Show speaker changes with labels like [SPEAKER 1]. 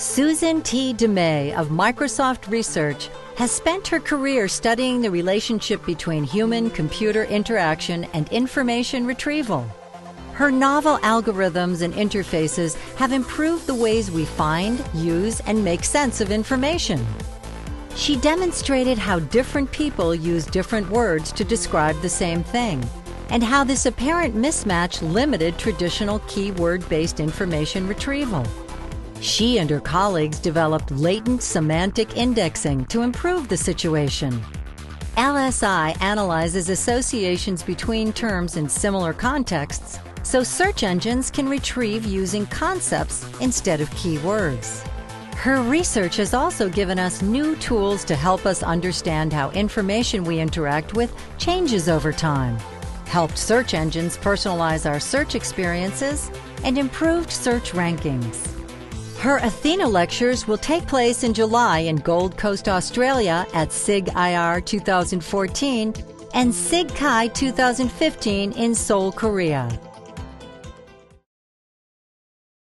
[SPEAKER 1] Susan T. Dumais of Microsoft Research has spent her career studying the relationship between human computer interaction and information retrieval. Her novel algorithms and interfaces have improved the ways we find, use, and make sense of information. She demonstrated how different people use different words to describe the same thing, and how this apparent mismatch limited traditional keyword based information retrieval. She and her colleagues developed latent semantic indexing to improve the situation. LSI analyzes associations between terms in similar contexts so search engines can retrieve using concepts instead of keywords. Her research has also given us new tools to help us understand how information we interact with changes over time, helped search engines personalize our search experiences, and improved search rankings. Her Athena lectures will take place in July in Gold Coast, Australia at SIGIR 2014 and SIGCHI 2015 in Seoul, Korea.